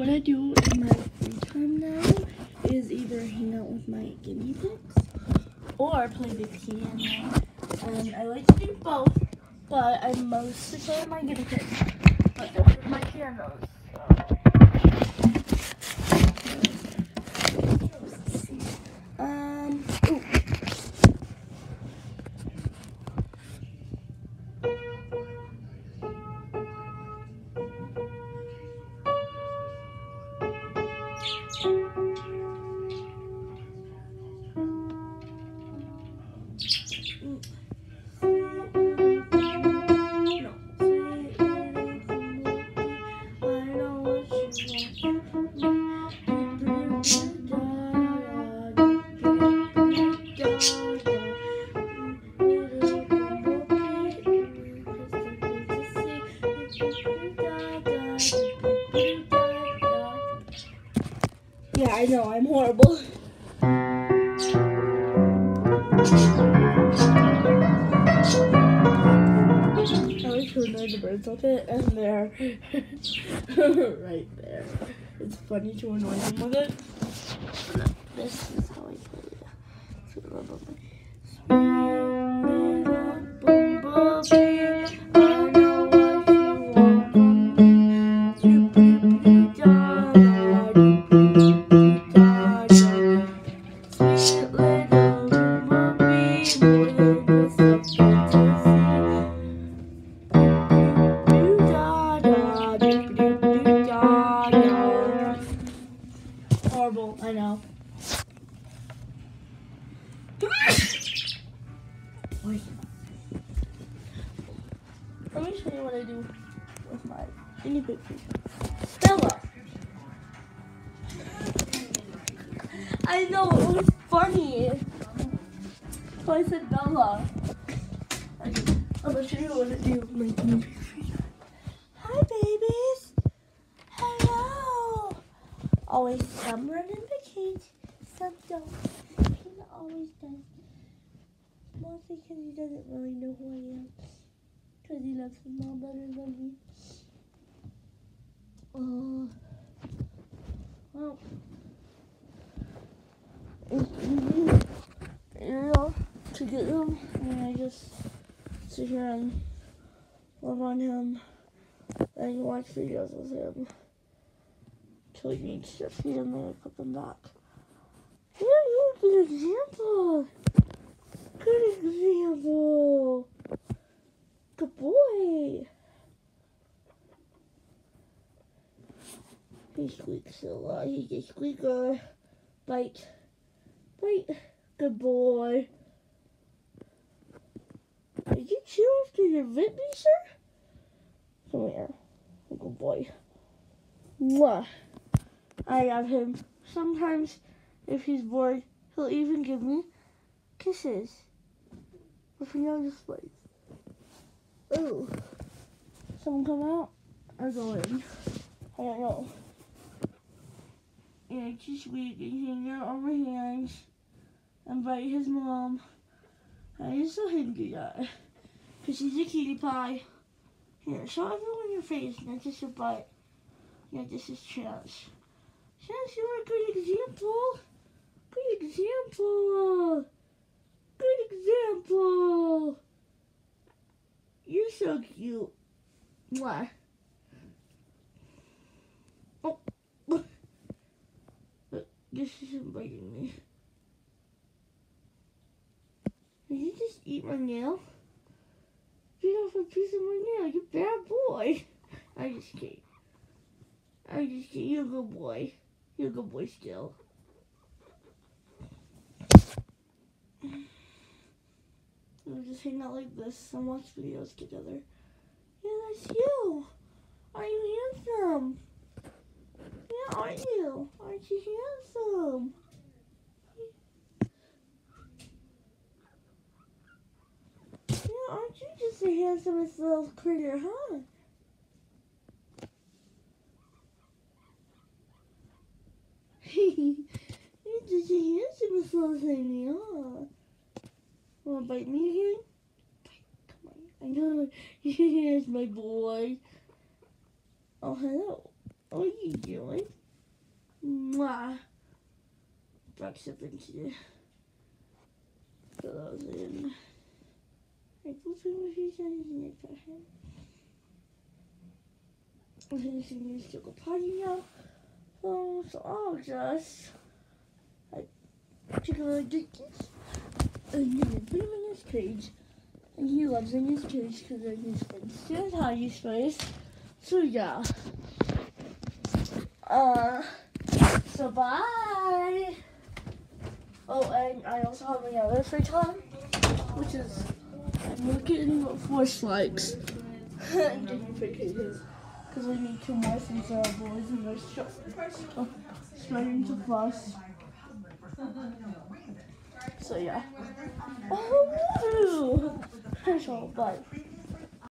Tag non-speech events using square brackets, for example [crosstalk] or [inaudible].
what I do in my free time now is either hang out with my guinea pigs or play the piano. And I like to do both, but I mostly play my guinea pigs. But those are my pianos. so. I know, I'm horrible. I like to annoy the birds with it, and they're [laughs] right there. It's funny to annoy them with it. This is how I play it. Let me show you what I do with my guinea pig. Bella. I know it was funny. So I said Bella. I'm gonna show you what I do with my guinea pig. Hi, babies. Hello. Always some run in the cage, some don't. He always does. Mostly because he doesn't really know who I am. Because he loves his mom better than me. Uh, well, it's easy, you to get him. And I just sit here and love on him and watch videos with him till he needs to feed him and I put them back. You're a good example. Good example. Good boy. He squeaks a lot. He's a squeaker. Bite. Bite. Good boy. Did you chew after your me, sir? Come here. Good boy. Mwah. I love him. Sometimes, if he's bored, he'll even give me kisses. If he knows this place. Ooh. Someone come out or go in. I don't know. Yeah, it's just sweet. He's hanging out on my hands and bite his mom. And he's so hungry that. Because he's a cutie pie. Here, show everyone your face, not just your butt. Yeah, this is Chance. Chance, you're a good example. Good example. Example. You're so cute. Mwah. Oh. Look, [laughs] This isn't biting me. Did you just eat my nail? Eat off a piece of my nail, you bad boy. I just kidding. I just kidding. You're a good boy. You're a good boy still. We'll just hang out like this and watch videos together. Yeah, that's you. Are you handsome? Yeah, aren't you? Aren't you handsome? Yeah, aren't you just the handsomest little critter, huh? [laughs] You're just the handsomest little thing, huh? Wanna bite me again? Come on. I know. [laughs] Here's my boy. Oh, hello. What are you doing? Mwah. Drugs have been here. Goes in. I put some of these in the session. I'm finishing this to go party now. Um, so I'll just take a little this and then put him in his cage. And he loves in his cage because then he's been still tiny space. So yeah. Uh, so bye. Oh, and I also have another free time, which is [laughs] I'm looking for slikes and getting free cages. Because we need two more since there are boys and they're so, oh, starting to fuss. So yeah. Oh, so, bye.